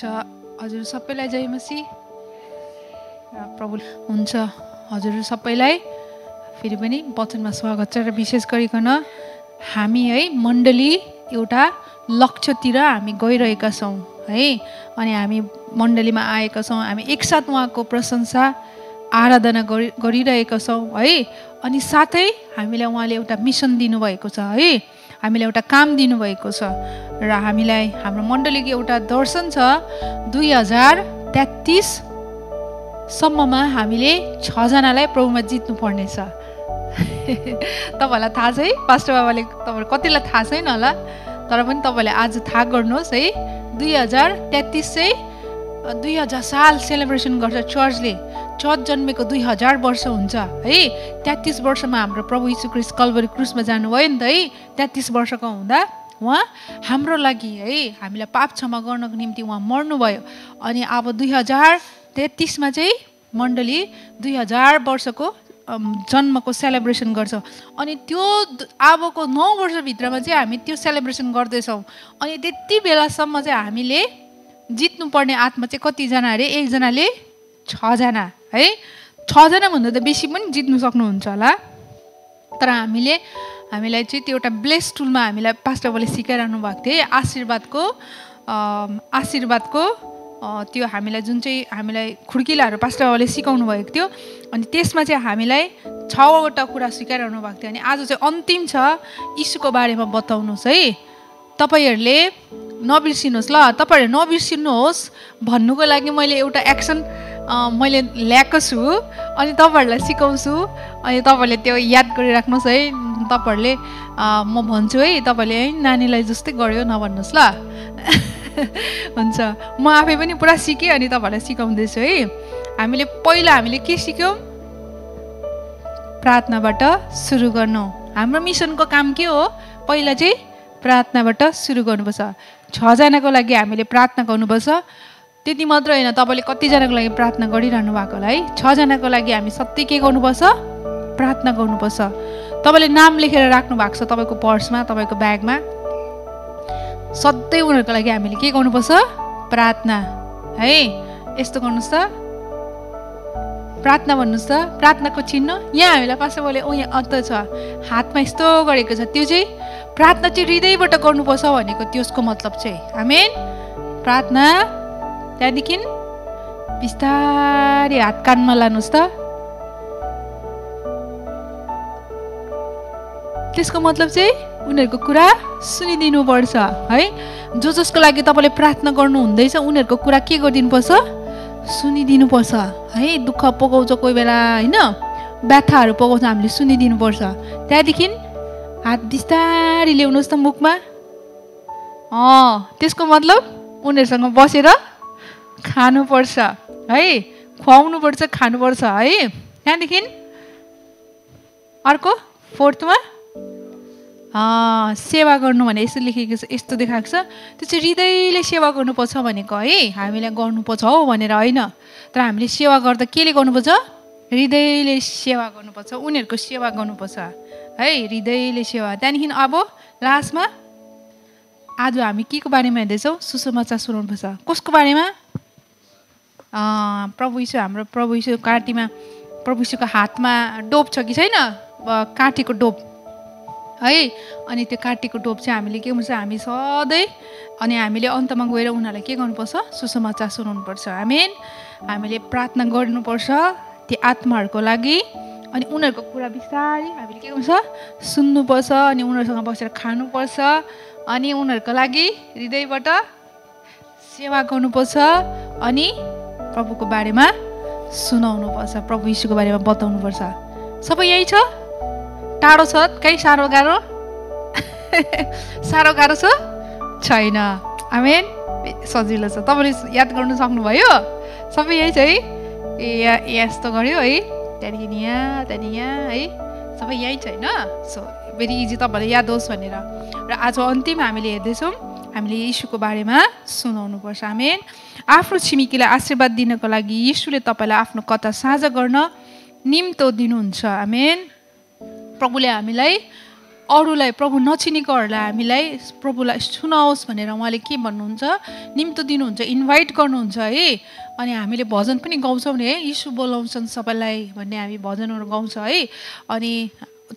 हुन्छ। हजुर सबैलाई जय मसी। प्रभु हुन्छ। हजुर सबैलाई। फेरि पनि वचनमा स्वागत छ र विशेष गरिकन हामी है मण्डली एउटा लक्ष्यतिर हामी गइरहेका छौँ है। अनि हामी मण्डलीमा आएका छौँ। हामी एकसाथ उहाँको प्रशंसा आराधना गरि गरिरहेका छौँ है। अनि साथै हामीलाई उहाँले एउटा मिसन दिनुभएको छ है। हामीलाई एउटा काम दिनुभएको छ र हामीलाई हाम्रो मण्डलीको एउटा दर्शन छ। दुई हजार तेत्तिससम्ममा हामीले छजनालाई प्रभुमा जित्नुपर्नेछ। तपाईँहरूलाई थाहा छ है? पास्टर बाबाले तपाईँहरू कतिलाई थाहा छैन होला? तर पनि तपाईँले आज थाहा गर्नुहोस् है। दुई हजार तेत्तिस चाहिँ दुई हजार साल सेलिब्रेसन गर्छ चर्चले चर्च जन्मेको दुई हजार वर्ष हुन्छ है? तेत्तिस वर्षमा हाम्रो प्रभु यीशु क्रिस कलबरी क्रुसमा जानुभयो नि त है? तेत्तिस वर्षको हुँदा उहाँ हाम्रो लागि है? हामीलाई पाप क्षमा गर्नको निम्ति उहाँ मर्नुभयो। अनि अब दुई हजार तेत्तिसमा चाहिँ मण्डली दुई हजार वर्षको जन्मको सेलिब्रेसन गर्छ। अनि त्यो अबको नौ वर्षभित्रमा चाहिँ हामी त्यो सेलिब्रेसन गर्दैछौँ। अनि त्यति बेलासम्म चाहिँ हामीले जित्नुपर्ने आत्मा चाहिँ कतिजना अरे एकजनाले छजना है? छजनाभन्दा त बेसी पनि जित्नु सक्नुहुन्छ होला। तर हामीले हामीलाई चाहिँ त्यो एउटा ब्लेस टुलमा हामीलाई पास्टरले सिकाइरहनु भएको थियो आशीर्वादको आशीर्वादको त्यो हामीलाई जुन चाहिँ हामीलाई खुड्किलाहरू पास्टरले सिकाउनु भएको थियो अनि त्यसमा चाहिँ हामीलाई छवटा कुरा सिकाइरहनु भएको थियो। अनि आज चाहिँ अन्तिम छ यीशुको बारेमा बताउनुहोस् है? तपाईँहरूले नबिर्सिनुहोस् ल तपाईँहरू नबिर्सिनुहोस् भन्नुको लागि मैले एउटा एक्सन मैले ल्याएको छु अनि तपाईँहरूलाई सिकाउँछु अनि तपाईँहरूले त्यो याद गरिराख्नुहोस् है। तपाईँहरूले म भन्छु है तपाईँले है नानीलाई जस्तै गऱ्यो नभन्नुहोस् ल। हुन्छ। म आफै पनि पुरा सिकेँ अनि तपाईँहरूलाई सिकाउँदैछु है। हामीले पहिला हामीले के सिक्यौँ? प्रार्थनाबाट सुरु गर्नु। हाम्रो मिसनको काम के हो? पहिला चाहिँ प्रार्थनाबाट सुरु गर्नुपर्छ। छजनाको लागि हामीले प्रार्थना गर्नुपर्छ। त्यति मात्र होइन तपाईँले कतिजनाको लागि प्रार्थना गरिरहनु भएको होला है? छजनाको लागि हामी सत्य के गर्नुपर्छ? प्रार्थना गर्नुपर्छ। तपाईँले नाम लेखेर राख्नु भएको छ तपाईँको पर्समा तपाईँको ब्यागमा। सधैँ उनीहरूको लागि हामीले के गर्नुपर्छ? प्रार्थना। है? यस्तो गर्नुहोस् त। प्रार्थना भन्नुहोस् त। प्रार्थनाको चिन्ह। यहाँ हामीलाई पासोले ओ यहाँ अन्त छ। हातमा यस्तो गरेको छ। त्यो चाहिँ प्रार्थना चाहिँ हृदयबाट गर्नुपर्छ भनेको त्यसको मतलब चाहिँ। आमेन। प्रार्थना त्यहाँदेखि बिस्तारै हात कानमा लानुहोस् त। त्यसको मतलब चाहिँ उनीहरूको कुरा सुनिदिनुपर्छ है? जो जसको लागि तपाईँले प्रार्थना गर्नु हुँदैछ उनीहरूको कुरा के गरिदिनुपर्छ? सुनिदिनुपर्छ है? दुःख पकाउँछ कोही बेला होइन? व्यथाहरू पकाउँछ हामीले सुनिदिनुपर्छ। त्यहाँदेखि हात बिस्तारै ल्याउनुहोस् त मुखमा। अँ त्यसको मतलब उनीहरूसँग बसेर खानुपर्छ। है? खुवाउनुपर्छ खानुपर्छ। है? त्यहाँदेखि अर्को फोर्थमा सेवा गर्नु भने यस्तो लेखेको छ यस्तो देखाएको छ। त्यो चाहिँ हृदयले सेवा गर्नुपर्छ भनेको है। हामीलाई गर्नुपर्छ हौ भनेर होइन। तर हामीले सेवा गर्दा केले गर्नुपर्छ? हृदयले सेवा गर्नुपर्छ। उनीहरूको सेवा गर्नुपर्छ। है? हृदयले सेवा। त्यहाँदेखि अब लास्टमा आज हामी के को बारेमा हेर्दैछौँ? सुसमाचार सुनाउनुपर्छ। कसको बारेमा? प्रभु यीशु हाम्रो प्रभु यीशु काँटीमा प्रभु यीशुको हातमा डोप छ कि छैन? काँटीको डोप। है? अनि त्यो काँटीको डोप चाहिँ हामीले के हुन्छ हामी सधैँ अनि हामीले अन्तमा गएर उनीहरूलाई के गर्नुपर्छ? सुसमाचार सुनाउनुपर्छ। हामीन हामीले प्रार्थना गर्नुपर्छ त्यो आत्माहरूको लागि। अनि उनीहरूको कुरा बिस्तारै हामीले के गर्छ सुन्नुपर्छ अनि उनीहरूसँग बसेर खानुपर्छ। अनि उनीहरूको लागि हृदयबाट सेवा गर्नुपर्छ। अनि प्रभुको बारेमा सुनाउनुपर्छ प्रभु यीशुको बारेमा बताउनुपर्छ। सबै यही छ? टाढो छ कहीँ? साह्रो गाह्रो? साह्रो गाह्रो छ? छैन। आमेन। सजिलो छ। तपाईँले याद गर्नु सक्नुभयो? सबै यही छ है? ए यस्तो गऱ्यो है। त्यहाँदेखि यहाँ त्यहाँदेखि यहाँ है। सबै यही छ होइन सो भेरी इजी तपाईँलाई याद होस् भनेर। र आज अन्तिम हामीले हेर्दैछौँ। हामीले यीशुको बारेमा सुनाउनुपर्छ आमेन। आफ्नो छिमेकीलाई आशीर्वाद दिनको लागि यीशुले तपाईँलाई आफ्नो कथा साझा गर्न निम्तो दिनुहुन्छ। आमेन। प्रभुले हामीलाई अरूलाई प्रभु नचिनेकोहरूलाई हामीलाई प्रभुलाई सुनाओस् भनेर उहाँले के भन्नुहुन्छ? निम्तो दिनुहुन्छ इन्भाइट गर्नुहुन्छ है। अनि हामीले भजन पनि गाउँछौँ नि है यीशु बोलाउँछन् सबैलाई भन्ने हामी भजनहरू गाउँछ है। अनि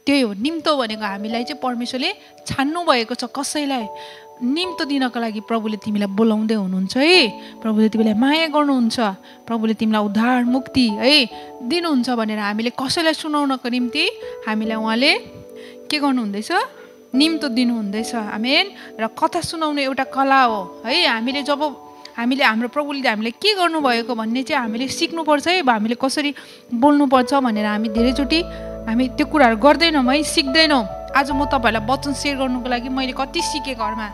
त्यही हो निम्तो भनेको हामीलाई चाहिँ परमेश्वरले छान्नु भएको छ कसैलाई। निम्तो दिनको लागि प्रभुले तिमीलाई बोलाउँदै हुनुहुन्छ है। प्रभुले तिमीलाई माया गर्नुहुन्छ प्रभुले तिमीलाई उद्धार मुक्ति है। दिनुहुन्छ भनेर हामीले कसैलाई सुनाउनको निम्ति हामीलाई उहाँले के गर्नुहुँदैछ? निम्तो दिनुहुँदैछ। हामीन र कथा सुनाउने एउटा कला हो है। हामीले जब हामीले हाम्रो प्रभुले हामीलाई के गर्नुभएको भन्ने चाहिँ हामीले सिक्नुपर्छ है। हामीले कसरी बोल्नुपर्छ भनेर हामी धेरैचोटि हामी त्यो कुराहरू गर्दैनौँ है। सिक्दैनौँ। आज म तपाईँहरूलाई वचन सेयर गर्नुको लागि मैले कति सिकेँ घरमा।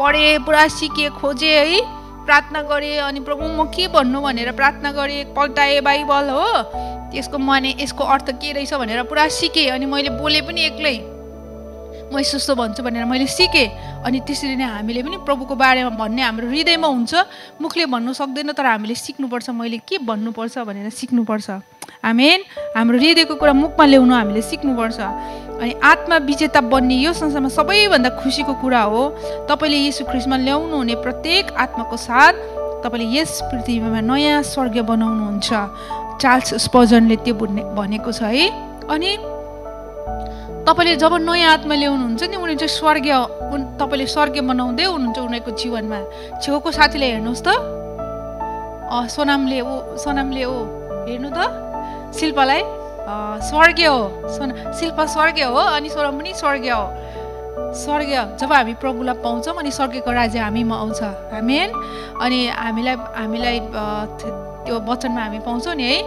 पढेँ पुरा सिकेँ खोजेँ है। प्रार्थना गरेँ अनि प्रभु म के भन्नु भनेर प्रार्थना गरेँ पल्टाएँ बाइबल हो। त्यसको माने यसको अर्थ के रहेछ भनेर पुरा सिकेँ अनि मैले बोलेँ पनि एक्लै। म यस्तो भन्छु भनेर मैले सिकेँ। अनि त्यसरी नै हामीले पनि प्रभुको बारेमा भन्ने हाम्रो हृदयमा हुन्छ। मुखले भन्नु सक्दैन तर हामीले सिक्नुपर्छ। मैले के भन्नुपर्छ भनेर सिक्नुपर्छ। हामीन हाम्रो हृदयको कुरा मुखमा ल्याउनु हामीले सिक्नुपर्छ। अनि आत्मा विजेता बन्ने यो संसारमा सबैभन्दा खुसीको कुरा हो। तपाईँले यसो ख्रिस्टमा ल्याउनु हुने प्रत्येक आत्माको साथ तपाईँले यस पृथ्वीमा नयाँ स्वर्ग बनाउनुहुन्छ। चार्ल्स स्पजनले त्यो भनेको छ है। अनि तपाईँले जब नयाँ आत्मा ल्याउनुहुन्छ नि उनी चाहिँ स्वर्गीय तपाईँले स्वर्गीय बनाउँदै हुनुहुन्छ उनीहरूको जीवनमा। छेउको साथीलाई हेर्नुहोस् त। सोनामले ओ सोनामले ओ हेर्नु त। शिल्पलाई स्वर्गीय हो। सोना शिल्प स्वर्गीय हो अनि सोनाम पनि स्वर्गीय हो। स्वर्गीय जब हामी प्रभुलाई पाउँछौँ अनि स्वर्गीयको राज्य हामीमा आउँछ। हामी अनि हामीलाई हामीलाई त्यो वचनमा हामी पाउँछौँ नि है।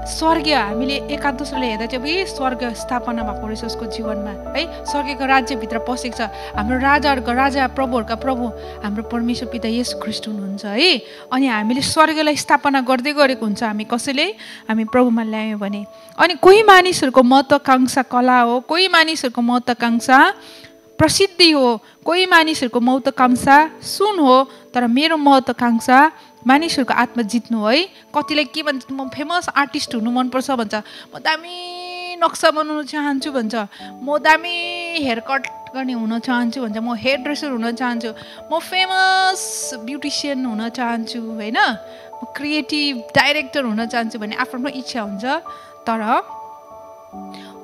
स्वर्गीय हामीले एकाध दोस्रोले हेर्दा चाहिँ स्वर्ग स्थापना भएको रहेछ उसको जीवनमा। है स्वर्गीयको राज्यभित्र पसेको छ। हाम्रो राजाहरूको राजा प्रभुहरूका प्रभु हाम्रो परमेश्वर पिता यस ख्रिस्ट हुनुहुन्छ है। अनि हामीले स्वर्गलाई स्थापना गर्दै गरेको हुन्छ हामी कसैले? हामी प्रभुमा ल्यायौँ भने। अनि कोही मानिसहरूको महत्त्वकाङ्क्षा कला हो कोही मानिसहरूको महत्त्वकाङ्क्षा प्रसिद्धि हो कोही मानिसहरूको महत्त्वकाङ्क्षा सुन हो तर मेरो महत्त्वकाङ्क्षा मानिसहरूको आत्मा जित्नु है। कतिलाई के भन्छ म फेमस आर्टिस्ट हुनु मनपर्छ भन्छ म दामी नक्सा बनाउनु चाहन्छु भन्छ म दामी हेयर कट गर्ने हुन चाहन्छु भन्छ म हेयर ड्रेसर हुन चाहन्छु म फेमस ब्युटिसियन हुन चाहन्छु होइन? म क्रिएटिभ डाइरेक्टर हुन चाहन्छु भन्ने आफ्नो आफ्नो इच्छा हुन्छ तर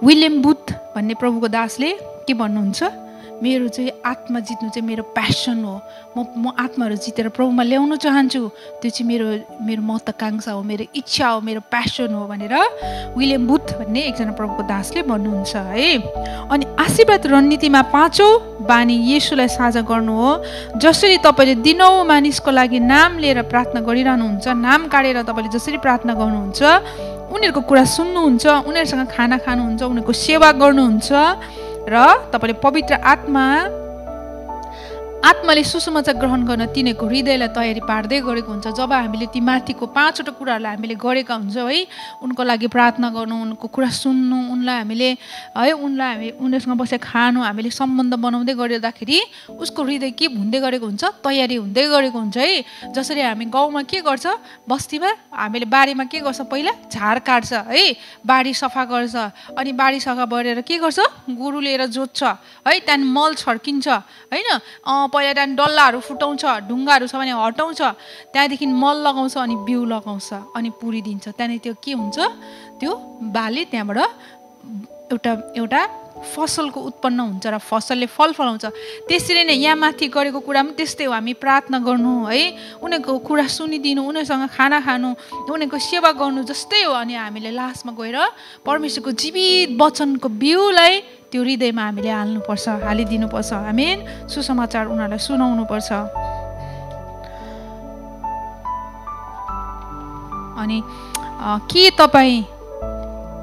विलियम बुथ भन्ने प्रभुको दासले के भन्नुहुन्छ? मेरो चाहिँ आत्मा जित्नु चाहिँ मेरो प्यासन हो। म म आत्माहरू जितेर प्रभुमा ल्याउन चाहन्छु। त्यो चाहिँ मेरो मेरो महत्त्वकाङ्क्षा हो मेरो इच्छा हो मेरो प्यासन हो भनेर विलियम बुथ भन्ने एकजना प्रभुको दासले भन्नुहुन्छ है। अनि आशीर्वाद रणनीतिमा पाँचौँ बानी येसुलाई साझा गर्नु हो। जसरी तपाईँले दिनौँ मानिसको लागि नाम लिएर प्रार्थना गरिरहनुहुन्छ नाम काटेर तपाईँले जसरी प्रार्थना गर्नुहुन्छ उनीहरूको कुरा सुन्नुहुन्छ उनीहरूसँग खाना खानुहुन्छ उनीहरूको सेवा गर्नुहुन्छ र तपाईँले पवित्र आत्मा आत्माले सुसमाचार ग्रहण गर्न तिनीहरूको हृदयलाई तयारी पार्दै गरेको हुन्छ। जब हामीले ती माथिको पाँचवटा कुराहरूलाई हामीले गरेका हुन्छौँ है उनको लागि प्रार्थना गर्नु उनको कुरा सुन्नु उनलाई हामीले है उनलाई हामी उनीहरूसँग बसेर खानु हामीले सम्बन्ध बनाउँदै गरिरहँदाखेरि उसको हृदय के हुँदै गरेको हुन्छ तयारी हुँदै गरेको हुन्छ है। जसरी हामी गाउँमा के गर्छ बस्तीमा हामीले बारीमा के गर्छ पहिला झार काट्छ है बारी सफा गर्छ अनि बारी सफा गरेर के गर्छ गोरु लिएर जोत्छ है त्यहाँदेखि मल छर्किन्छ होइन। पहिला त्यहाँदेखि डल्लाहरू फुटाउँछ ढुङ्गाहरू छ भने हटाउँछ त्यहाँदेखि मल लगाउँछ अनि बिउ लगाउँछ अनि पुरिदिन्छ। त्यहाँदेखि त्यो के हुन्छ? त्यो बाली त्यहाँबाट एउटा एउटा फसलको उत्पन्न हुन्छ र फसलले फल फलाउँछ। त्यसरी नै यहाँ माथि गरेको कुरा पनि त्यस्तै हो। हामी प्रार्थना गर्नु है उनीहरूको कुरा सुनिदिनु उनीहरूसँग खाना खानु उनीहरूको सेवा गर्नु जस्तै हो। अनि हामीले लास्टमा गएर परमेश्वरको जीवित वचनको बिउलाई त्यो हृदयमा हामीले हाल्नुपर्छ हालिदिनुपर्छ। हामी सुसमाचार उनीहरूलाई सुनाउनुपर्छ। अनि के तपाईँ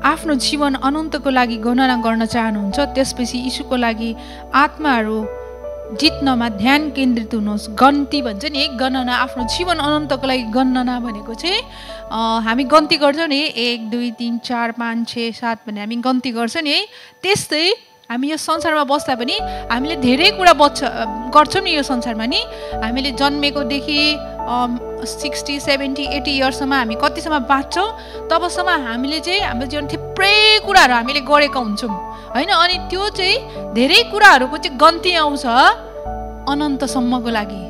आफ्नो जीवन अनन्तको लागि गणना गर्न चाहनुहुन्छ? त्यसपछि यीशुको लागि आत्माहरू जित्नमा ध्यान केन्द्रित हुनुहोस्। गन्ती भन्छ नि गणना आफ्नो जीवन अनन्तको लागि गणना भनेको चाहिँ हामी गन्ती गर्छौँ नि एक दुई तिन चार पाँच छ सात भन्ने हामी गन्ती गर्छौँ नि। है त्यस्तै हामी यो संसारमा बस्दा पनि हामीले धेरै कुरा बच्छ गर्छौँ नि यो संसारमा नि। हामीले जन्मेकोदेखि सिक्सटी सेभेन्टी एट्टी इयर्ससम्म हामी कतिसम्म बाँच्छौँ तबसम्म हामीले चाहिँ हाम्रो जीवन थुप्रै कुराहरू हामीले गरेका हुन्छौँ। होइन? अनि त्यो चाहिँ धेरै कुराहरूको चाहिँ गन्ती आउँछ अनन्तसम्मको लागि।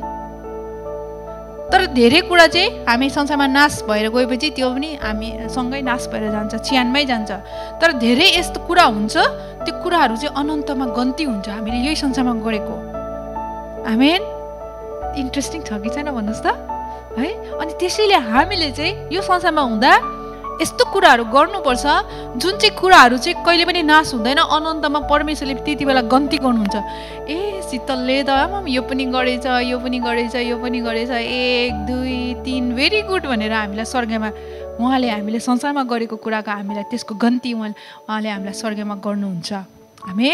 तर धेरै कुरा चाहिँ हामी संसारमा नाश भएर गएपछि त्यो पनि हामी सँगै नाश भएर जान्छ चिहानमै जान्छ। तर धेरै यस्तो कुरा हुन्छ त्यो कुराहरू चाहिँ अनन्तमा गन्ती हुन्छ हामीले यही संसारमा गरेको। हामी इन्ट्रेस्टिङ छ कि छैन भन्नुहोस् त? है? अनि त्यसैले हामीले चाहिँ यो संसारमा हुँदा यस्तो कुराहरू गर्नुपर्छ जुन चाहिँ कुराहरू चाहिँ कहिले पनि नाश हुँदैन अनन्तमा परमेश्वरले त्यति बेला गन्ती गर्नुहुन्छ। ए शीतलले त आमा यो पनि गरेछ यो पनि गरेछ यो पनि गरेछ। एक दुई तिन भेरी गुड भनेर हामीलाई स्वर्गमा उहाँले हामीले संसारमा गरेको कुराको हामीलाई त्यसको गन्ती उहाँ उहाँले हामीलाई स्वर्गमा गर्नुहुन्छ। हामी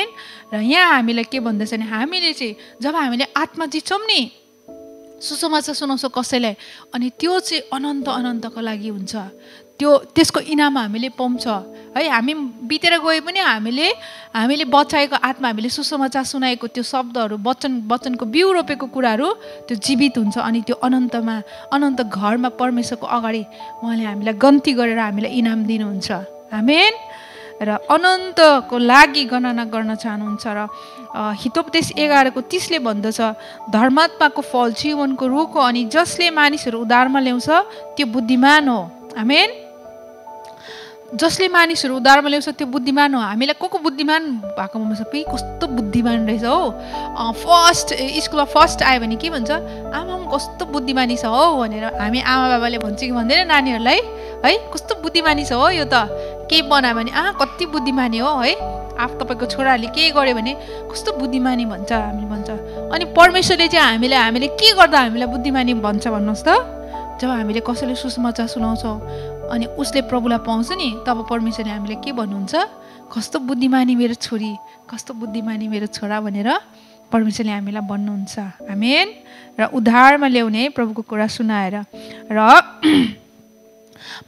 र यहाँ हामीलाई के भन्दैछ भने हामीले चाहिँ जब हामीले आत्मा जित्छौँ नि सुसमाचार सुनाउँछौँ कसैलाई अनि त्यो चाहिँ अनन्त अनन्तको लागि हुन्छ। त्यो त्यसको इनाम हामीले पाउँछ। है हामी बितेर गए पनि हामीले हामीले बचाएको आत्मा हामीले सुसमाचार सुनाएको त्यो शब्दहरू वचन वचनको बिउ रोपेको कुराहरू त्यो जीवित हुन्छ। अनि त्यो अनन्तमा अनन्त घरमा परमेश्वरको अगाडि उहाँले हामीलाई गन्ती गरेर हामीलाई इनाम दिनुहुन्छ। हामेन र अनन्तको लागि गणना गर्न चाहनुहुन्छ र हितोपदेश एघारको तिसले भन्दछ धर्मात्माको फल जीवनको रुख हो अनि जसले मानिसहरू उधारमा ल्याउँछ त्यो बुद्धिमान हो। हामेन जसले मानिसहरू उधारमा ल्याउँछ त्यो बुद्धिमान हो। हामीलाई को को बुद्धिमान भएको सबै कस्तो बुद्धिमान रहेछ हो। फर्स्ट स्कुलमा फर्स्ट आयो भने के भन्छ आमा कस्तो बुद्धिमानी छ हौ भनेर हामी आमा बाबाले भन्छ कि भन्दैन नानीहरूलाई। है कस्तो बुद्धिमानी छ हो यो त। केही बनायो भने आ कति बुद्धिमानी हो है। आफ तपाईँको छोराहरूले केही गर्यो भने कस्तो बुद्धिमानी भन्छ हामीले भन्छ। अनि परमेश्वरले चाहिँ हामीलाई हामीले के गर्दा हामीलाई बुद्धिमानी भन्छ भन्नुहोस् त? जब हामीले कसैले सुसमाचार सुनाउँछौँ अनि उसले प्रभुलाई पाउँछ नि तब परमेश्वरले हामीले के भन्नुहुन्छ? कस्तो बुद्धिमानी मेरो छोरी कस्तो बुद्धिमानी मेरो छोरा भनेर परमेश्वरले हामीलाई भन्नुहुन्छ। हामीन र उधारमा ल्याउने प्रभुको कुरा सुनाएर र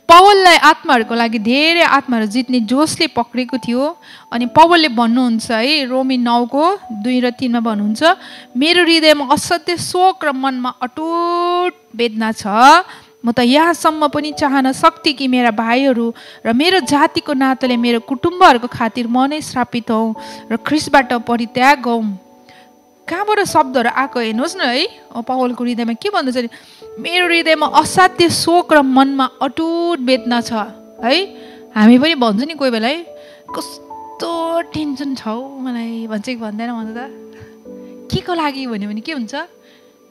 पवललाई आत्माहरूको लागि धेरै आत्माहरू जित्ने जोसले पक्रेको थियो। अनि पवलले भन्नुहुन्छ है रोमी नौको दुई र तिनमा भन्नुहुन्छ मेरो हृदयमा असाध्य शोक र मनमा अटुट वेदना छ। म त यहाँसम्म पनि चाहन सक्थेँ कि मेरा भाइहरू र मेरो जातिको नाताले मेरो कुटुम्बहरूको खातिर म नै श्रापित हौँ र ख्रिसबाट परित्याग हौँ। कहाँबाट शब्दहरू आएको हेर्नुहोस् न है। पावलको हृदयमा के भन्दछ भने मेरो हृदयमा असाध्य शोक र मनमा अटुट वेदना छ है? हामी पनि भन्छौँ नि कोही बेला है कस्तो टेन्सन छ हौ मलाई भन्छ कि भन्दैन भन्दा त। के को लागि भन्यो भने के हुन्छ?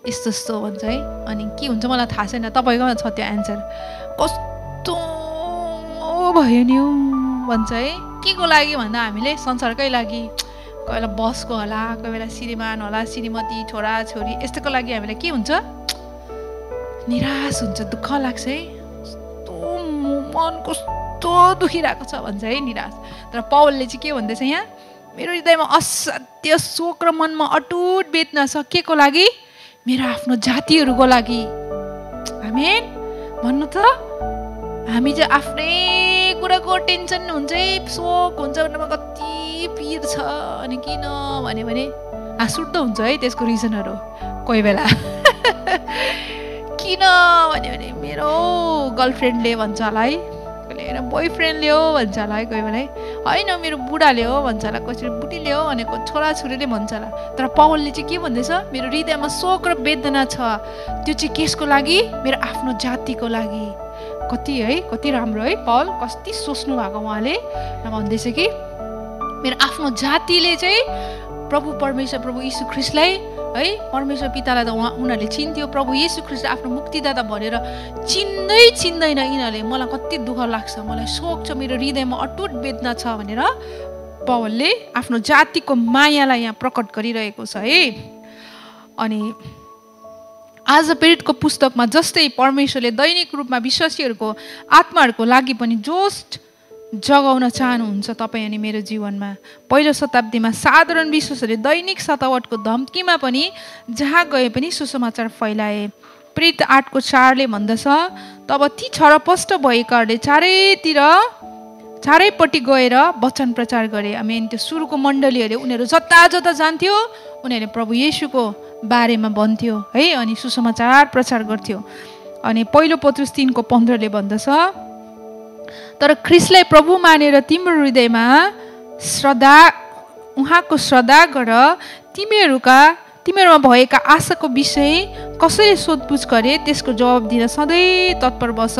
यस्तो यस्तो भन्छ है। अनि के हुन्छ मलाई थाहा छैन तपाईँकोमा छ त्यो एन्सर। कस्तो भयो नि भन्छ है। के को लागि भन्दा हामीले संसारकै लागि कोही बेला बसको होला कोही बेला श्रीमान होला श्रीमती छोरा छोरी यस्तोको लागि हामीलाई के हुन्छ? निराश हुन्छ दुःख लाग्छ है। कस्तो मन कस्तो दुखिरहेको छ भन्छ है निराश। तर पवलले चाहिँ के भन्दैछ यहाँ? मेरो हृदयमा असाध्य शोक र मनमा अटुट बेच्न छ। के को लागि? मेरो आफ्नो जातिहरूको लागि। हामी भन्नु त हामी चाहिँ आफ्नै कुराको टेन्सन हुन्छ है सोक हुन्छ भनेमा कति पिर छ अनि किन भन्यो भने हाँस उठ्दो हुन्छ है त्यसको रिजनहरू कोही बेला। किन भन्यो भने मेरो गर्लफ्रेन्डले भन्छ होला है कहिले होइन बोयफ्रेन्डले हो भन्छ होला है कोही बेला होइन मेरो बुढाले हो भन्छ होला कसरी बुढीले हो भनेको छोराछोरीले भन्छ होला। तर पवलले चाहिँ के भन्दैछ मेरो हृदयमा शोक र वेदना छ त्यो चाहिँ केसको लागि मेरो आफ्नो जातिको लागि। कति है कति राम्रो है पवल कति सोच्नु भएको उहाँले। र भन्दैछ कि मेरो आफ्नो जातिले चाहिँ प्रभु परमेश्वर प्रभु यीशु ख्रिस्टलाई है परमेश्वर पितालाई त उहाँ उनीहरूले चिन्थ्यो। प्रभु येसु ख्रिस्ट आफ्नो मुक्तिदाता भनेर चिन्दै चिन्दैन यिनीहरूले। मलाई कति दुःख लाग्छ मलाई शोक छ मेरो हृदयमा अटुट वेदना छ भनेर पवलले आफ्नो जातिको मायालाई यहाँ प्रकट गरिरहेको छ है। अनि आज पीडितको पुस्तकमा जस्तै परमेश्वरले दैनिक रूपमा विश्वासीहरूको आत्माहरूको लागि पनि जोस जगाउन चाहनुहुन्छ तपाईँ अनि मेरो जीवनमा। पहिलो शताब्दीमा साधारण विश्वासहरूले दैनिक सतावटको धम्कीमा पनि जहाँ गए पनि सुसमाचार फैलाए। प्रीत आठको चारले भन्दछ तब ती छरपष्ट भएकाहरूले चारैतिर चारैपट्टि गएर वचन प्रचार गरे। मेन त्यो सुरुको मण्डलीहरूले उनीहरू जता जता जान्थ्यो उनीहरूले प्रभु येसुको बारेमा भन्थ्यो। है अनि सुसमाचार प्रचार गर्थ्यो। अनि पहिलो पत्रुस तिनको पन्ध्रले भन्दछ तर ख्रिसलाई प्रभु मानेर तिम्रो हृदयमा श्रद्धा उहाँको श्रद्धा गर। तिमीहरूका तिमीहरूमा भएका आशाको विषय कसरी सोधपुछ गरे त्यसको जवाब दिन सधैँ तत्पर बस।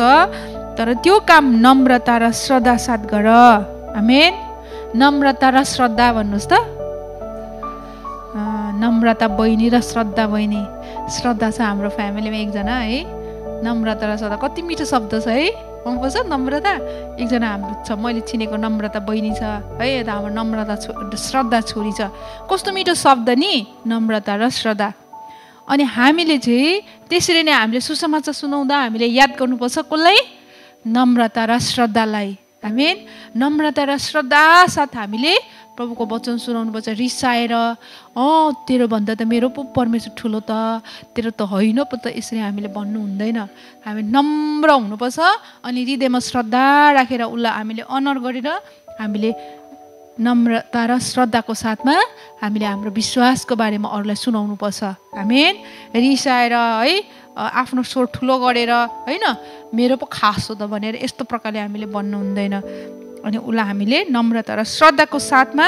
तर त्यो काम नम्रता र श्रद्धा साथ गर। आमेन। नम्रता र श्रद्धा भन्नुहोस् त। नम्रता बहिनी र श्रद्धा बहिनी। श्रद्धा छ हाम्रो फ्यामिलीमा एकजना है? नम्रता र श्रद्धा। कति मिठो शब्द छ है? मन पर्छ? नम्रता? एकजना हाम्रो छ मैले चिनेको नम्रता बहिनी छ है? यता हाम्रो नम्रता छो श्रद्धा छोरी छ। कस्तो मिठो शब्द नि? नम्रता र श्रद्धा। अनि हामीले चाहिँ त्यसरी नै हामीले सुसमाचार सुनाउँदा हामीले याद गर्नुपर्छ कसलाई? नम्रता र श्रद्धालाई। हामी नम्रता र श्रद्धा साथ हामीले प्रभुको वचन सुनाउनुपर्छ रिसाएर अँ तेरोभन्दा त मेरो पो परमेश्वर ठुलो त। तेरो त होइन पो त। यसरी हामीले भन्नु हुँदैन। हामी नम्र हुनुपर्छ अनि हृदयमा श्रद्धा राखेर उसलाई हामीले अनर गरेर हामीले नम्रता र श्रद्धाको साथमा हामीले हाम्रो विश्वासको बारेमा अरूलाई सुनाउनुपर्छ हामी रिसाएर है आफ्नो स्वर ठुलो गरेर होइन? मेरो पो खास हो त भनेर यस्तो प्रकारले हामीले भन्नु हुँदैन। अनि उसलाई हामीले नम्रता र श्रद्धाको साथमा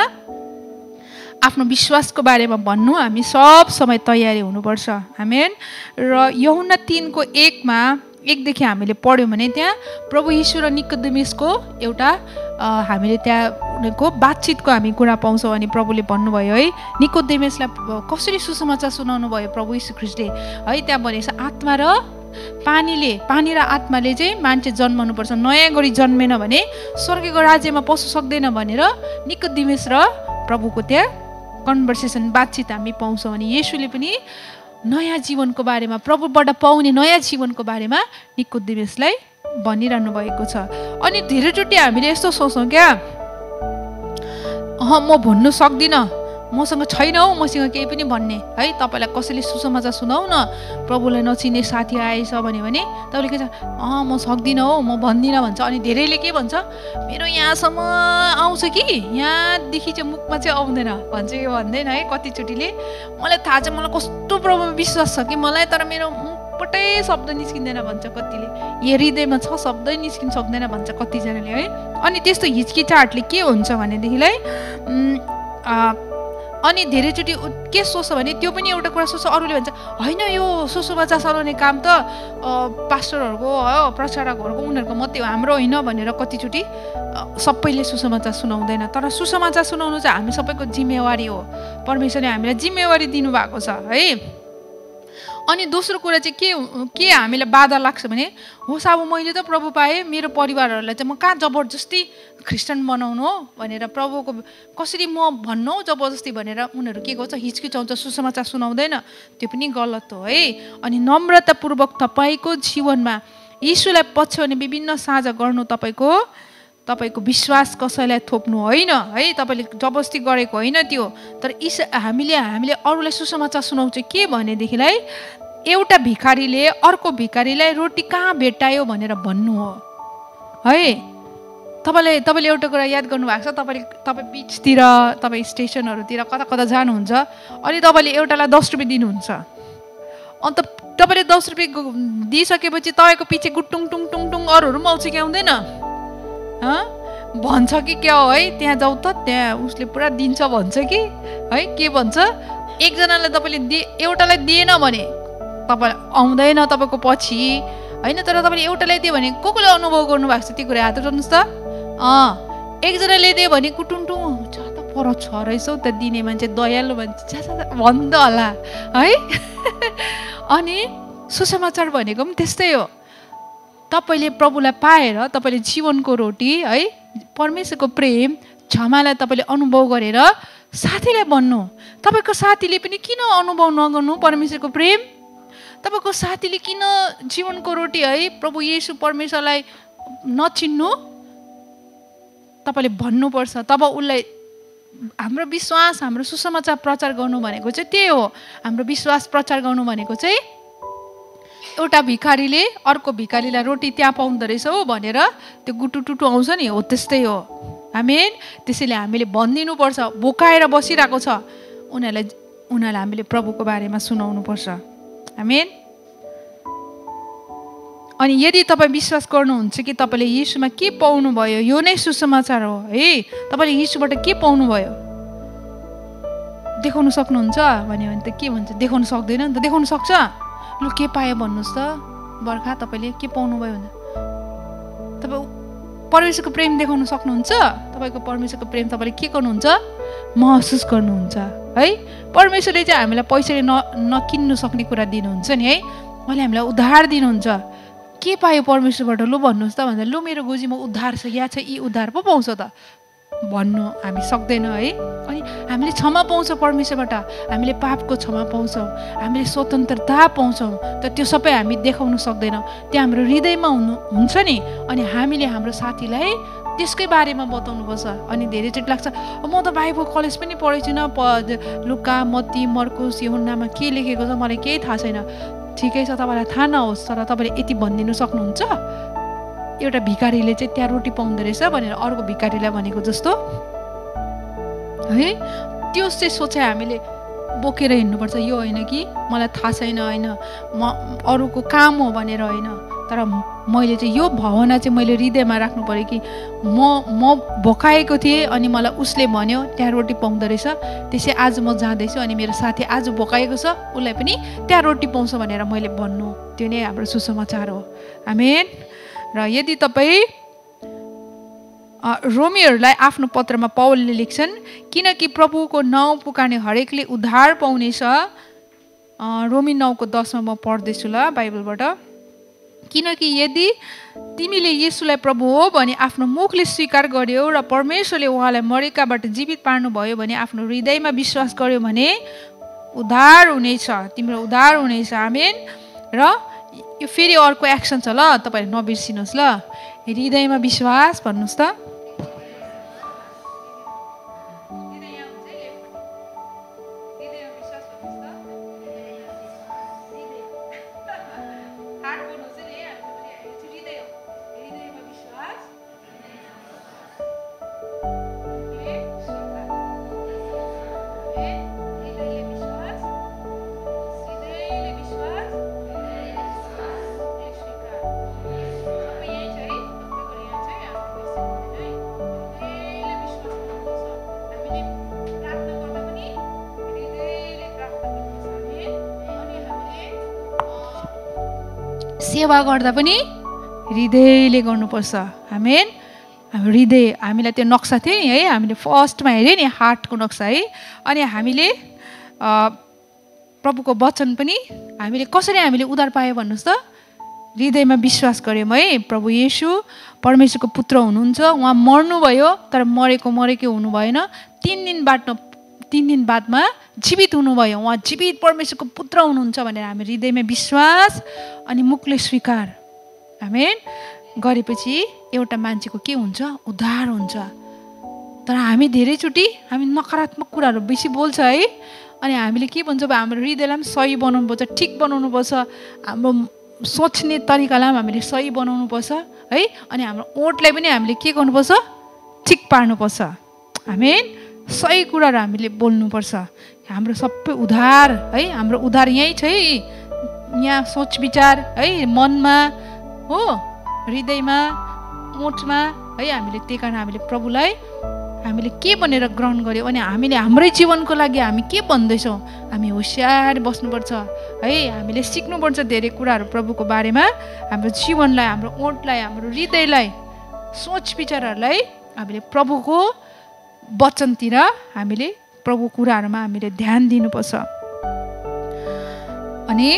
आफ्नो विश्वासको बारेमा भन्नु हामी सब समय तयारी हुनुपर्छ। हामी र यहुना तिनको एकमा एकदेखि हामीले पढ्यौँ भने त्यहाँ प्रभु यीशु र निकोदेमेसको एउटा हामीले त्यहाँ उनीहरूको बातचितको हामी कुरा पाउँछौँ अनि प्रभुले भन्नुभयो है निकोदेमेसलाई कसरी सुसमाचार सुनाउनु भयो प्रभु यीशु ख्रिस्टले? है त्यहाँ भनेको आत्मा र पानीले पानी र आत्माले चाहिँ मान्छे जन्माउनुपर्छ। नयाँ गरी जन्मेन भने स्वर्गीयको राज्यमा पस्नु सक्दैन भनेर निकोदिमेस र प्रभुको त्यहाँ कन्भर्सेसन बातचित हामी पाउँछौँ। अनि यसुले पनि नयाँ जीवनको बारेमा प्रभुबाट पाउने नयाँ जीवनको बारेमा निकोदिमेसलाई भनिरहनु भएको छ। अनि धेरैचोटि हामीले यस्तो सोच्छौँ क्या अह म भन्नु सक्दिनँ। मसँग छैन हौ मसँग केही पनि भन्ने। है तपाईँलाई कसैले सुसमाचार सुनाऊ न प्रभुलाई नचिने साथी आएछ भने भने तपाईँले के छ अँ म सक्दिनँ हौ म भन्दिनँ भन्छ। अनि धेरैले के भन्छ मेरो यहाँसम्म आउँछ कि? यहाँदेखि चाहिँ मुखमा चाहिँ आउँदैन भन्छ कि भन्दैन है कतिचोटिले। मलाई थाहा छ मलाई कस्तो प्रभुमा विश्वास छ कि मलाई तर मेरो मुखबाटै शब्द निस्किँदैन भन्छ कतिले। हृदयमा छ शब्दै निस्किन सक्दैन भन्छ कतिजनाले है। अनि त्यस्तो हिचकिचाहटले के हुन्छ भनेदेखिलाई अनि धेरैचोटि के सोच्छ भने त्यो पनि एउटा कुरा सोच्छ। अरूले भन्छ होइन यो सुसुमाचार चलाउने काम त पास्टरहरूको हो प्रचारकहरूको उनीहरूको मात्रै हो हाम्रो होइन भनेर कतिचोटि सबैले सुसमाचार सुनाउँदैन। तर सुसमाचार सुनाउनु चाहिँ हामी सबैको जिम्मेवारी हो। परमेश्वरले हामीलाई जिम्मेवारी दिनुभएको छ है। अनि दोस्रो कुरा चाहिँ के के हामीलाई बाधा लाग्छ भने होस् अब मैले त प्रभु पाएँ मेरो परिवारहरूलाई चाहिँ म कहाँ जबरजस्ती ख्रिस्टान बनाउनु हो भनेर प्रभुको कसरी म भन्नु जबरजस्ती भनेर उनीहरू के गर्छ हिचकिचाउँछ सुसमाचार सुनाउँदैन। त्यो पनि गलत हो है। अनि नम्रतापूर्वक तपाईँको जीवनमा यीशुलाई पछ्याउने विभिन्न साझा गर्नु तपाईँको तपाईँको विश्वास कसैलाई थोप्नु होइन है? तपाईँले जबरजस्ती गरेको होइन त्यो। तर इस हामीले हामीले अरूलाई सुसमाचार सुनाउँछ के भनेदेखिलाई एउटा भिखारीले अर्को भिखारीलाई रोटी कहाँ भेटायो भनेर भन्नु हो। है? तपाईँले तपाईँले एउटा कुरा याद गर्नुभएको छ तपाईँले तपाईँ बिचतिर तपाईँ स्टेसनहरूतिर कता कता जानुहुन्छ अनि तपाईँले एउटालाई दस रुपियाँ दिनुहुन्छ। अन्त तपाईँले दस रुपियाँ दिइसकेपछि तपाईँको पछि गुटुङ टुङ टुङ टुङ अरूहरू पनि आउँछ कि आउँदैन भन्छ कि क्या हो है? त्यहाँ जाउँ त त्यहाँ उसले पुरा दिन्छ भन्छ कि? है के भन्छ? एकजनालाई तपाईँले दिए एउटालाई दिएन भने तपाईँ आउँदैन तपाईँको पछि। होइन तर तपाईँले एउटालाई दियो भने को कोले अनुभव गर्नुभएको छ त्यो कुरा हात उठाउनुहोस् त। अँ एकजनाले दियो भने कुटुङटुङ छ त पर छ रहेछ हौ त दिने मान्छे दयालु मान्छे भन्द होला। है? अनि सुसमाचार भनेको पनि त्यस्तै हो। तपाईँले प्रभुलाई पाएर तपाईँले जीवनको रोटी है परमेश्वरको प्रेम क्षमालाई तपाईँले अनुभव गरेर साथीलाई भन्नु। तपाईँको साथीले पनि किन अनुभव नगर्नु परमेश्वरको प्रेम? तपाईँको साथीले किन जीवनको रोटी है प्रभु येसु परमेश्वरलाई नचिन्नु? तपाईँले भन्नुपर्छ। तब उसलाई हाम्रो विश्वास हाम्रो सुसमाचार प्रचार गर्नु भनेको चाहिँ त्यही हो। हाम्रो विश्वास प्रचार गर्नु भनेको चाहिँ एउटा भिखारीले अर्को भिखारीलाई रोटी त्यहाँ पाउँदो रहेछ हो भनेर त्यो गुटुटुटु आउँछ नि हो त्यस्तै हो। हामी त्यसैले हामीले भनिदिनुपर्छ भोकाएर बसिरहेको छ। उनीहरूलाई उनीहरूलाई हामीले प्रभुको बारेमा सुनाउनुपर्छ। हामी अनि यदि तपाईँ विश्वास गर्नुहुन्छ कि तपाईँले यीशुमा के पाउनुभयो यो नै सुसमाचार हो। है तपाईँले यीशुबाट के पाउनुभयो? देखाउनु सक्नुहुन्छ? भन्यो भने त के भन्छ? देखाउनु सक्दैन नि त। देखाउनु सक्छ? लु के पायो भन्नुहोस् त? बर्खा तपाईँले के पाउनुभयो भने तपाईँ परमेश्वरको प्रेम देखाउन सक्नुहुन्छ? तपाईँको परमेश्वरको प्रेम तपाईँले के गर्नुहुन्छ? महसुस गर्नुहुन्छ है? परमेश्वरले चाहिँ हामीलाई पैसाले न नकिन्नु सक्ने कुरा दिनुहुन्छ नि है? उहाँले हामीलाई उद्धार दिनुहुन्छ। के पायो परमेश्वरबाट? लु भन्नुहोस् त भन्दा लु मेरो गोजीमा उद्धार छ या छ यी उद्धार पो पाउँछ त। भन्नु हामी सक्दैन है? अनि हामीले क्षमा पाउँछौँ परमेश्वरबाट। हामीले पापको क्षमा पाउँछौँ। हामीले स्वतन्त्रता पाउँछौँ। त त्यो सबै हामी देखाउनु सक्दैनौँ। त्यो हाम्रो हृदयमा हुनु हुन्छ नि? अनि हामीले हाम्रो साथीलाई त्यसकै बारेमा बताउनुपर्छ। अनि धेरै चोटि लाग्छ। म त बाइबल कलेज पनि पढेको छुइनँ प लुका मती मर्कुस नाममा के लेखेको छ मलाई केही थाहा छैन। ठिकै छ तपाईँलाई थाहा नहोस् तर तपाईँले यति भनिदिनु सक्नुहुन्छ? एउटा भिकारीले चाहिँ त्यहाँ रोटी पाउँदो रहेछ भनेर अर्को भिकारीलाई भनेको जस्तो। है? त्यो चाहिँ सोचाइ हामीले बोकेर हिँड्नुपर्छ। यो होइन कि मलाई थाहा छैन होइन। म अरूको काम हो भनेर होइन। तर मैले चाहिँ यो भावना चाहिँ मैले हृदयमा राख्नु पऱ्यो कि म म भोकाएको थिएँ अनि मलाई उसले भन्यो त्यहाँ रोटी पाउँदो रहेछ। त्यसै आज म जाँदैछु अनि मेरो साथी आज भोकाएको छ। उसलाई पनि त्यहाँ रोटी पाउँछ भनेर मैले भन्नु। त्यो नै हाम्रो सुसमाचार हो। आमेन। र यदि तपाईँ रोमीहरूलाई आफ्नो पत्रमा पौलले लेख्छन् किनकि प्रभुको नाउँ पुकार्ने हरेकले उद्धार पाउनेछ रोमी नाउँको दसमा म पढ्दैछु ल बाइबलबाट। किनकि यदि तिमीले यसुलाई प्रभु हो भने आफ्नो मुखले स्वीकार गर्यो र परमेश्वरले उहाँलाई मरेकाबाट जीवित पार्नुभयो भने आफ्नो हृदयमा विश्वास गर्यो भने उद्धार हुनेछ तिम्रो उद्धार हुनेछ आमेन। र यो फेरि अर्को एक्सन छ ल तपाईँहरू नबिर्सिनुहोस् ल। हृदयमा विश्वास भन्नुहोस् त। सेवा गर्दा पनि हृदयले गर्नुपर्छ। हामीन हाम्रो हृदय हामीलाई त्यो नक्सा थियो नि है? हामीले फर्स्टमा हेऱ्यो नि हार्टको नक्सा है? अनि हामीले प्रभुको वचन पनि हामीले कसरी हामीले उधार पायो भन्नुहोस् त? हृदयमा विश्वास गऱ्यौँ है? प्रभु येसु परमेश्वरको पुत्र हुनुहुन्छ उहाँ मर्नुभयो तर मरेको मरेकै हुनु भएन तिन दिन बाटमा तिन दिन बादमा जीवित हुनुभयो। उहाँ जीवित परमेश्वरको पुत्र हुनुहुन्छ भनेर हामी हृदयमा विश्वास अनि मुखले स्वीकार। हामी गरेपछि एउटा मान्छेको के हुन्छ? उद्धार हुन्छ। तर हामी धेरैचोटि हामी नकारात्मक कुराहरू बेसी बोल्छ है। अनि हामीले के भन्छौँ? हाम्रो हृदयलाई पनि सही बनाउनु पर्छ ठिक बनाउनु पर्छ हाम्रो सोच्ने तरिकालाई पनि हामीले सही बनाउनु पर्छ है। अनि हाम्रो ओठलाई पनि हामीले के गर्नुपर्छ? ठिक पार्नुपर्छ। हामी सही कुराहरू हामीले बोल्नुपर्छ। हाम्रो सबै उधार है हाम्रो उधार यहीँ छ है। यहाँ सोच विचार है मनमा हो हृदयमा ओठमा है हामीले त्यही कारण हामीले प्रभुलाई हामीले के भनेर ग्रहण गऱ्यौँ अनि हामीले हाम्रै जीवनको लागि हामी के भन्दैछौँ? हामी होसियार बस्नुपर्छ है हामीले सिक्नुपर्छ धेरै कुराहरू प्रभुको बारेमा। हाम्रो जीवनलाई हाम्रो ओठलाई हाम्रो हृदयलाई सोच विचारहरूलाई हामीले प्रभुको वचनतिर हामीले प्रभु कुराहरूमा हामीले ध्यान दिनुपर्छ। अनि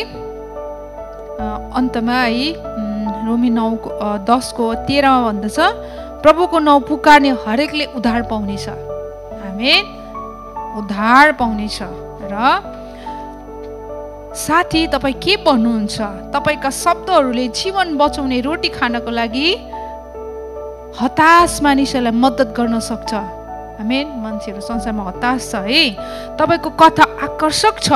अन्तमा है रोमी नौको दसको तेह्रमा भन्दछ प्रभुको नाउँ पुकार्ने हरेकले उद्धार पाउनेछ। हामी उद्धार पाउनेछ र साथी तपाईँ के भन्नुहुन्छ? तपाईँका शब्दहरूले जीवन बचाउने रोटी खानको लागि हताश मानिसहरूलाई मद्दत गर्न सक्छ। मेन मान्छेहरू संसारमा हताश छ है? तपाईँको कथा आकर्षक छ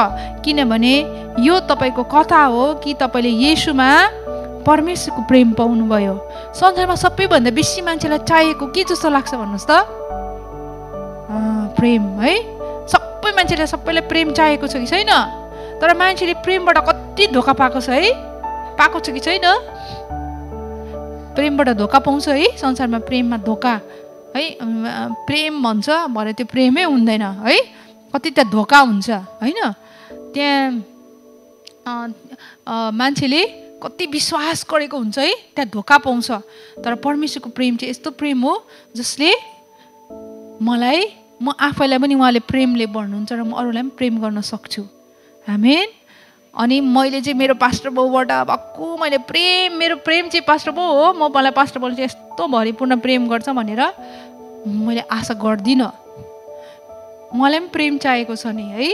किनभने यो तपाईँको कथा हो कि तपाईँले येसुमा परमेश्वरको प्रेम पाउनुभयो। संसारमा सबैभन्दा बेसी मान्छेलाई चाहिएको के जस्तो लाग्छ भन्नुहोस् त? प्रेम है? सबै मान्छेलाई सबैलाई प्रेम चाहिएको छ कि छैन? तर मान्छेले प्रेमबाट कति धोका पाएको छ है? पाएको छ कि छैन? प्रेमबाट धोका पाउँछ है? संसारमा प्रेममा धोका है प्रेम भन्छ भरे त्यो प्रेमै हुँदैन है? कति त धोका हुन्छ होइन? त्यहाँ मान्छेले कति विश्वास गरेको हुन्छ है? त्यहाँ धोका पाउँछ। तर परमेश्वरको प्रेम चाहिँ यस्तो प्रेम हो जसले मलाई म आफैलाई पनि उहाँले प्रेमले भन्नुहुन्छ र म अरूलाई पनि प्रेम गर्न सक्छु। हामीन अनि मैले चाहिँ मेरो पास्टर बाउबाट भक्कु मैले प्रेम मेरो प्रेम चाहिँ पास्टर बाउ हो म मलाई पास्टर बाउले चाहिँ यस्तो भरिपूर्ण प्रेम गर्छ भनेर मैले आशा गर्दिनँ। मलाई पनि प्रेम चाहिएको छ नि है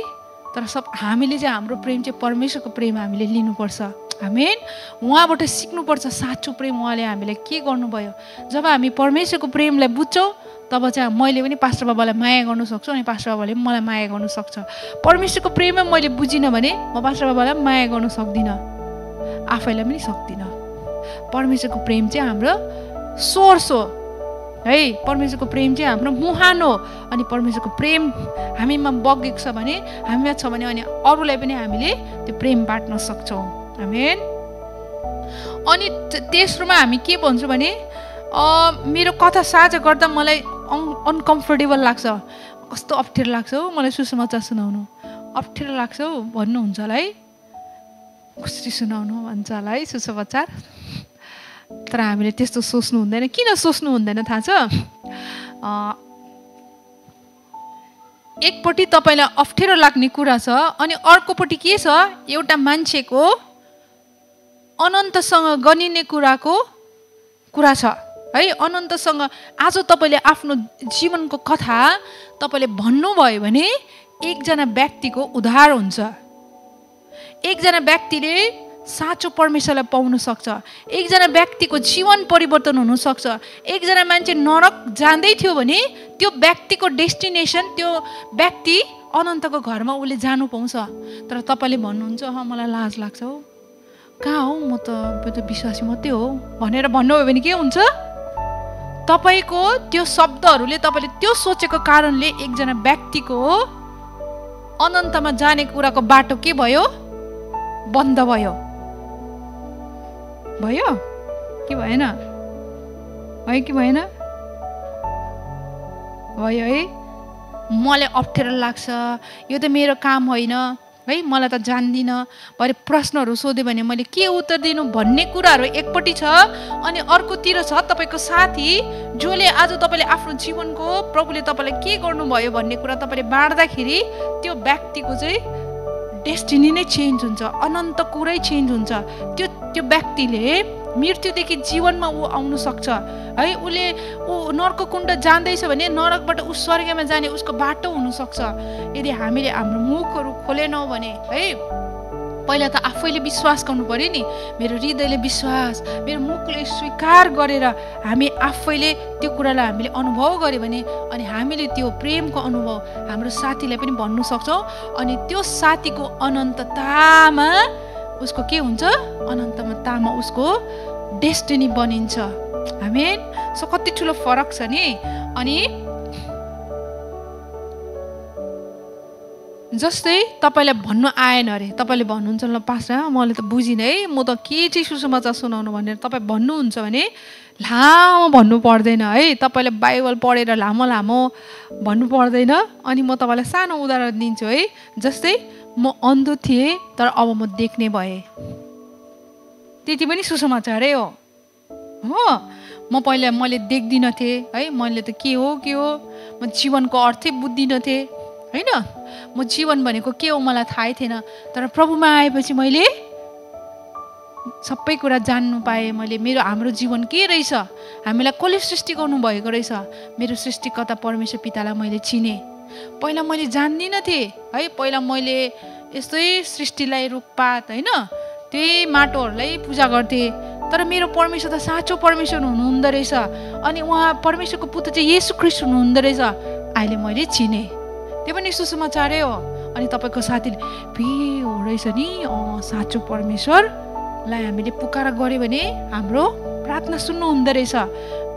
तर सब हामीले चाहिँ हाम्रो प्रेम चाहिँ परमेश्वरको प्रेम हामीले लिनुपर्छ। हामीन उहाँबाट सिक्नुपर्छ साँचो प्रेम। उहाँले हामीलाई के गर्नुभयो? जब हामी परमेश्वरको प्रेमलाई बुझ्छौँ तब चाहिँ मैले पनि पास्टर बाबालाई माया गर्नु सक्छु अनि पास्टर बाबाले पनि मलाई माया गर्नु सक्छ। परमेश्वरको प्रेमै मैले बुझिनँ भने म पास्टर बाबालाई माया गर्नु सक्दिनँ। आफैलाई पनि सक्दिनँ। परमेश्वरको प्रेम चाहिँ हाम्रो सोर्स हो। है परमेश्वरको प्रेम चाहिँ हाम्रो मुहान हो। अनि परमेश्वरको प्रेम हामीमा बगेको छ भने हामीमा छ भने अनि अरूलाई पनि हामीले त्यो प्रेम बाँट्न सक्छौँ। हामी अनि तेस्रोमा हामी के भन्छौँ भने मेरो कथा साझा गर्दा मलाई अन अनकम्फर्टेबल लाग्छ। कस्तो अप्ठ्यारो लाग्छ हौ मलाई सुसमाचार सुनाउनु। अप्ठ्यारो लाग्छ हौ भन्नुहुन्छ होला है। कसरी सुनाउनु भन्छ होला है सुसमाचार। तर हामीले त्यस्तो सोच्नु हुँदैन। किन सोच्नु हुँदैन थाहा छ? एकपट्टि तपाईँलाई अप्ठ्यारो लाग्ने कुरा छ अनि अर्कोपट्टि के छ? एउटा मान्छेको अनन्तसँग गनिने कुराको कुरा छ। है अनन्तसँग आज तपाईँले आफ्नो जीवनको कथा तपाईँले भन्नुभयो भने एकजना व्यक्तिको उद्धार हुन्छ। एकजना व्यक्तिले साँचो परमेश्वरलाई पाउन सक्छ। एकजना व्यक्तिको जीवन परिवर्तन हुनसक्छ एकजना मान्छे नरक जाँदै थियो भने त्यो व्यक्तिको डेस्टिनेसन त्यो व्यक्ति अनन्तको घरमा उसले जानु पाउँछ। तर तपाईँले भन्नुहुन्छ मलाई लाज लाग्छ हौ। कहाँ हौ? म त त विश्वासी मात्रै हो। भनेर भन्नुभयो भने के हुन्छ? तपाईँको त्यो शब्दहरूले तपाईँले त्यो सोचेको कारणले एकजना व्यक्तिको अनन्तमा जाने कुराको बाटो के भयो? बन्द भयो। भयो? कि भएन? है कि भएन? भयो है। मलाई अप्ठ्यारो लाग्छ। यो त मेरो काम होइन। है मलाई त जान्दिनँ। भरे प्रश्नहरू सोध्यो भने मैले के उत्तर दिनु भन्ने कुराहरू एकपट्टि छ अनि अर्कोतिर छ तपाईँको साथी जसले आज तपाईँले आफ्नो जीवनको प्रभुले तपाईँलाई के गर्नुभयो भन्ने कुरा तपाईँले बाँड्दाखेरि त्यो व्यक्तिको चाहिँ डेस्टिनी नै चेन्ज हुन्छ अनन्त कुरै चेन्ज हुन्छ। त्यो त्यो व्यक्तिले मृत्युदेखि जीवनमा ऊ आउनु सक्छ। है उसले ऊ नर्क कुण्ड जाँदैछ भने नरकबाट ऊ स्वर्गमा जाने उसको बाटो हुनसक्छ यदि हामीले हाम्रो मुखहरू खोलेनौँ भने है पहिला त आफैले विश्वास गर्नु पऱ्यो नि। मेरो हृदयले विश्वास मेरो मुखले स्वीकार गरेर हामी आफैले त्यो कुरालाई हामीले अनुभव गऱ्यो भने अनि हामीले त्यो प्रेमको अनुभव हाम्रो साथीलाई पनि भन्नु सक्छौँ। अनि त्यो साथीको अनन्ततामा उसको के हुन्छ? अनन्तमा तामा उसको डेस्टिनी बनिन्छ। हामी सो कति ठुलो फरक छ नि। अनि जस्तै तपाईँलाई भन्नु आएन अरे। तपाईँले भन्नुहुन्छ ल पास मैले त बुझिनँ है। म त के चाहिँ सुसमाचार सुनाउनु भनेर तपाईँ भन्नुहुन्छ भने लामो भन्नु पर्दैन है। तपाईँले बाइबल पढेर लामो लामो भन्नु पर्दैन। अनि म तपाईँलाई सानो उदाहरण दिन्छु है। जस्तै म अन्धो थिएँ तर अब म देख्ने भएँ। त्यति पनि सुसमाचारै हो हो। म पहिला मैले देख्दिनँ थिएँ है। मैले त के हो के हो? म जीवनको अर्थै बुझ्दिनँ थिएँ होइन? म जीवन भनेको के हो मलाई थाहै थिएन। तर प्रभुमा आएपछि मैले सबै कुरा जान्नु पाएँ मैले। मेरो हाम्रो जीवन के रहेछ? हामीलाई कसले सृष्टि गर्नुभएको रहेछ? मेरो सृष्टिकर्ता परमेश्वर पितालाई मैले चिनेँ। पहिला मैले जान्दिनँ थिएँ है। पहिला मैले यस्तै सृष्टिलाई रुखपात होइन? त्यही माटोहरूलाई पूजा गर्थेँ। तर मेरो परमेश्वर त साँचो परमेश्वर हुनुहुँदो रहेछ। अनि उहाँ परमेश्वरको पुत्र चाहिँ येसु ख्रिस्ट हुनुहुँदो रहेछ। अहिले मैले चिनेँ। त्यो पनि सुसमाचारै हो। अनि तपाईँको साथीले पे हो रहेछ नि? अँ साँचो परमेश्वरलाई हामीले पुकार गऱ्यो भने हाम्रो प्रार्थना सुन्नुहुँदो रहेछ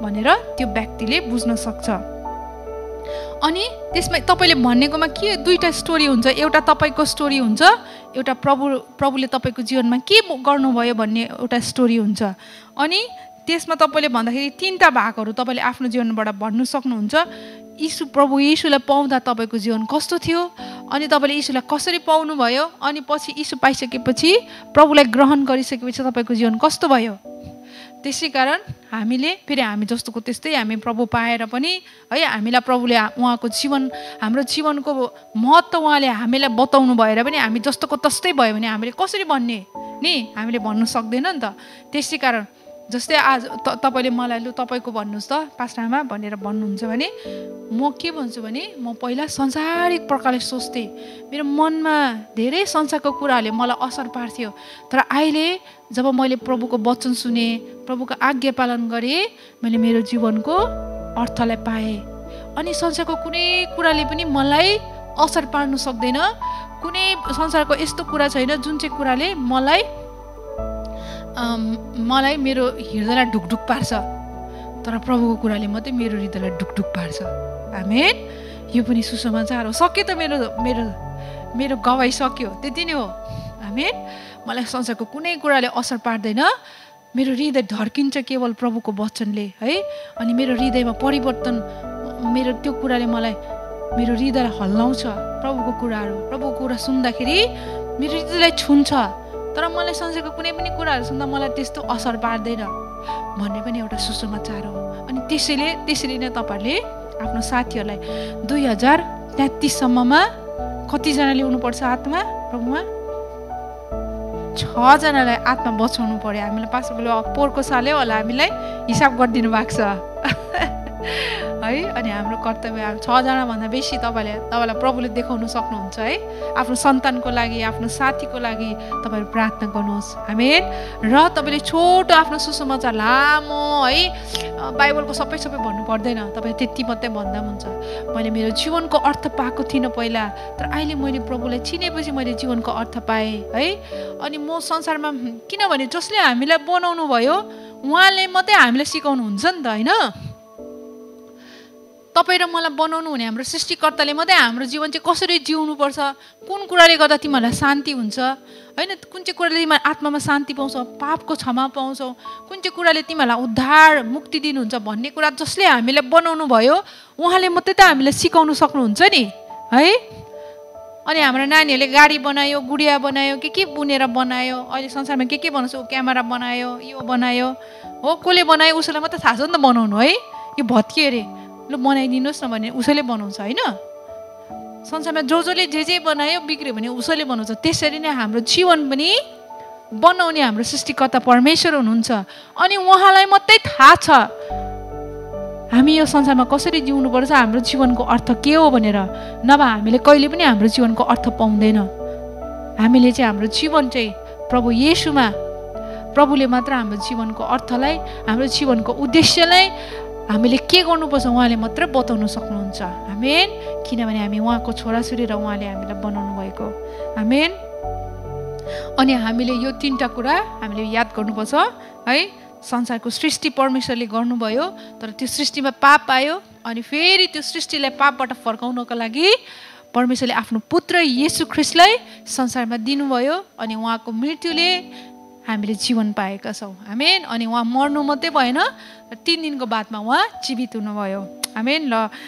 भनेर त्यो व्यक्तिले बुझ्न सक्छ। अनि त्यसमा तपाईँले भनेकोमा के दुईवटा स्टोरी हुन्छ? एउटा तपाईँको स्टोरी हुन्छ एउटा प्रभु प्रभुले तपाईँको जीवनमा के गर्नुभयो भन्ने एउटा स्टोरी हुन्छ। अनि त्यसमा तपाईँले भन्दाखेरि तिनवटा भागहरू तपाईँले आफ्नो जीवनबाट भन्नु सक्नुहुन्छ। यीशु प्रभु यीशुलाई पाउँदा तपाईँको जीवन कस्तो थियो? अनि तपाईँले यीशुलाई कसरी पाउनुभयो? अनि पछि यीशु पाइसकेपछि प्रभुलाई ग्रहण गरिसकेपछि तपाईँको जीवन कस्तो भयो? त्यसै कारण हामीले फेरि हामी जस्तोको त्यस्तै हामी प्रभु पाएर पनि है हामीलाई प्रभुले उहाँको जीवन हाम्रो जीवनको महत्त्व उहाँले हामीलाई बताउनु भएर पनि हामी जस्तोको तस्तै भयो भने हामीले कसरी भन्ने? नि हामीले भन्नु सक्दैन नि त। त्यसै कारण जस्तै आज त तपाईँले मलाई लु तपाईँको भन्नुहोस् त पास्टामा भनेर भन्नुहुन्छ भने म के भन्छु भने म पहिला संसारिक प्रकारले सोच्थेँ। मेरो मनमा धेरै संसारको कुराहरूले मलाई असर पार्थ्यो। तर अहिले जब मैले प्रभुको वचन सुने प्रभुको आज्ञा पालन गरेँ मैले मेरो जीवनको अर्थलाई पाएँ। अनि संसारको कुनै कुराले पनि मलाई असर पार्नु सक्दैन। कुनै संसारको यस्तो कुरा छैन जुन चाहिँ कुराले मलाई मलाई मेरो हृदयलाई ढुकढुक पार्छ। तर प्रभुको कुराले मात्रै मेरो हृदयलाई ढुकढुक पार्छ। हामेन यो पनि सुसमाचार हो। सक्यो त मेरो मेरो मेरो गवाई सक्यो। त्यति नै हो। हामेन मलाई संसारको कुनै कुराले असर पार्दैन। मेरो हृदय ढर्किन्छ केवल प्रभुको वचनले है? अनि मेरो हृदयमा परिवर्तन मेरो त्यो कुराले मलाई मेरो हृदयलाई हल्लाउँछ। प्रभुको कुराहरू प्रभुको कुरा सुन्दाखेरि मेरो हृदयलाई छुन्छ। तर मलाई संसारको कुनै पनि कुराहरू सुन्दा मलाई त्यस्तो असर पार्दैन। भन्ने पनि एउटा सुसमाचार हो। अनि त्यसैले त्यसरी नै तपाईँहरूले आफ्नो साथीहरूलाई दुई हजार तेत्तिससम्ममा कतिजना ल्याउनुपर्छ आत्मा? प्रभुमा? छजनालाई आत्मा बचाउनु पऱ्यो हामीलाई पास पोहोरको सालै होला। हामीलाई हिसाब गरिदिनु भएको छ। है? अनि हाम्रो कर्तव्य छजनाभन्दा बेसी तपाईँले तपाईँलाई प्रभुले देखाउनु सक्नुहुन्छ है? आफ्नो सन्तानको लागि आफ्नो साथीको लागि तपाईँहरू प्रार्थना गर्नुहोस्। हामी र तपाईँले छोटो आफ्नो सुसमाचार लामो है? बाइबलको सबै सबै भन्नु पर्दैन। तपाईँ त्यति मात्रै भन्दा हुन्छ। मैले मेरो जीवनको अर्थ पाएको थिइनँ पहिला तर अहिले मैले प्रभुलाई चिनेपछि मैले जीवनको अर्थ पाएँ है? अनि म संसारमा किनभने जसले हामीलाई बनाउनु भयो उहाँले मात्रै हामीलाई सिकाउनुहुन्छ नि त होइन? तपाईँ र मलाई बनाउनु हुने हाम्रो सृष्टिकर्ताले मात्रै हाम्रो जीवन चाहिँ कसरी जिउनुपर्छ? कुन कुराले गर्दा तिमीहरूलाई शान्ति हुन्छ? होइन कुन चाहिँ कुराले तिमीहरू आत्मामा शान्ति पाउँछ? पापको क्षमा पाउँछौ। कुन चाहिँ कुराले तिमीहरूलाई उद्धार मुक्ति दिनुहुन्छ भन्ने कुरा जसले हामीलाई बनाउनु भयो उहाँले मात्रै त हामीलाई सिकाउनु सक्नुहुन्छ नि है? अनि हाम्रो नानीहरूले गाडी बनायो गुडिया बनायो के के बुनेर बनायो? अहिले संसारमा के के बनाउँछ? क्यामेरा बनायो यो बनायो। हो कसले बनायो? उसैलाई मात्रै थाहा छ नि त बनाउनु है? यो भत्कियो अरे। लु बनाइदिनुहोस् न भने उसैले बनाउँछ होइन? संसारमा जो जसले जे जे बनायो बिग्रियो भने उसैले बनाउँछ। त्यसरी नै हाम्रो जीवन पनि बनाउने हाम्रो सृष्टिकर्ता परमेश्वर हुनुहुन्छ। अनि उहाँलाई मात्रै थाहा छ हामी यो संसारमा कसरी जिउनुपर्छ हाम्रो जीवनको अर्थ के हो भनेर। नभए हामीले कहिले पनि हाम्रो जीवनको अर्थ पाउँदैन। हामीले चाहिँ हाम्रो जीवन चाहिँ प्रभु येसुमा प्रभुले मात्र हाम्रो जीवनको अर्थलाई हाम्रो जीवनको उद्देश्यलाई हामीले के गर्नुपर्छ उहाँले मात्रै बताउनु सक्नुहुन्छ। हामेन किनभने हामी उहाँको छोराछोरी र उहाँले हामीलाई बनाउनु भएको। हामेन अनि हामीले यो तिनवटा कुरा हामीले याद गर्नुपर्छ है? संसारको सृष्टि परमेश्वरले गर्नुभयो तर त्यो सृष्टिमा पाप आयो अनि फेरि त्यो सृष्टिलाई पापबाट फर्काउनको लागि परमेश्वरले आफ्नो पुत्र येसु ख्रिस्टलाई संसारमा दिनुभयो अनि उहाँको मृत्युले हामीले जीवन पाएका छौँ। हामेन अनि उहाँ मर्नु मात्रै भएन तिन दिनको बादमा उहाँ जीवित हुनुभयो। हामेन ल।